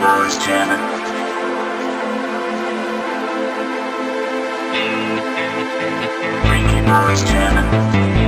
boys jamming. Freaky boys jamming.